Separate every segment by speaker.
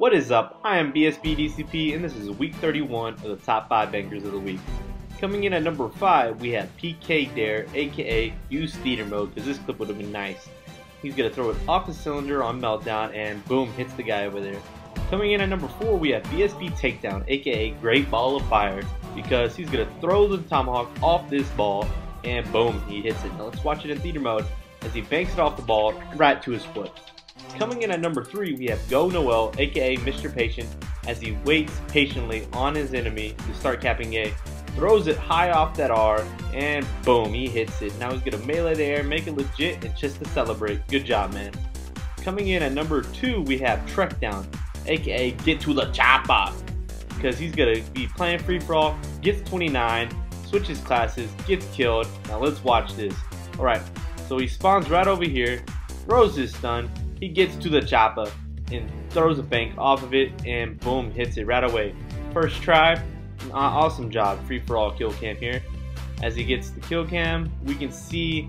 Speaker 1: What is up? I am BSBDCP and this is week 31 of the top 5 bankers of the week. Coming in at number 5, we have PK Dare, aka use theater mode because this clip would have been nice. He's to throw it off the cylinder on Meltdown and boom, hits the guy over there. Coming in at number 4, we have BSB Takedown, aka Great Ball of Fire, because he's to throw the Tomahawk off this ball and boom, he hits it. Now let's watch it in theater mode as he banks it off the ball right to his foot. Coming in at number 3, we have Go Noel, aka Mr. Patient, as he waits patiently on his enemy to start capping A, throws it high off that R, and boom, he hits it. Now he's gonna melee the air, make it legit, and just to celebrate. Good job, man. Coming in at number 2, we have Trek Down, aka Get to the Chopper, because he's gonna be playing free for all, gets 29, switches classes, gets killed. Now let's watch this. Alright, so he spawns right over here, throws his stun, he gets to the chopper and throws a bank off of it and boom, hits it right away. First try, uh, awesome job, free for all kill cam here. As he gets the kill cam, we can see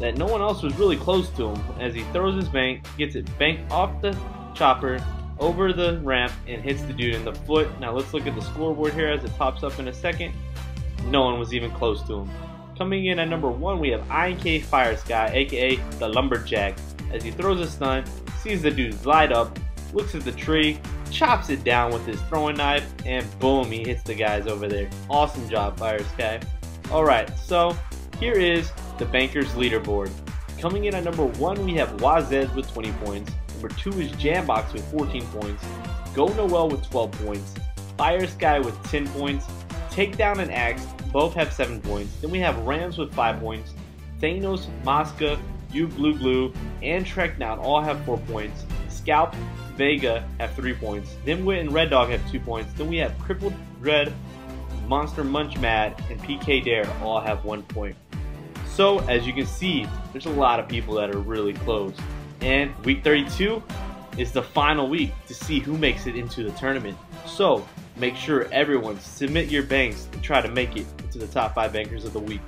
Speaker 1: that no one else was really close to him as he throws his bank, gets it banked off the chopper, over the ramp, and hits the dude in the foot. Now let's look at the scoreboard here as it pops up in a second. No one was even close to him. Coming in at number one, we have INK Fire Sky, aka the Lumberjack as he throws a stun, sees the dude light up, looks at the tree, chops it down with his throwing knife, and boom, he hits the guys over there. Awesome job, Fire Sky. Alright, so here is the Bankers leaderboard. Coming in at number 1, we have Wazez with 20 points. Number 2 is Jambox with 14 points. Go Noel with 12 points. Fire Sky with 10 points. Takedown and Axe both have 7 points. Then we have Rams with 5 points. Thanos, Mosca, you Blue Blue, and Trek Down all have 4 points. Scalp, Vega have 3 points. Then Dimwit and Red Dog have 2 points. Then we have Crippled Red, Monster Munch Mad, and PK Dare all have 1 point. So, as you can see, there's a lot of people that are really close. And week 32 is the final week to see who makes it into the tournament. So, make sure everyone submit your banks and try to make it into the top 5 bankers of the week.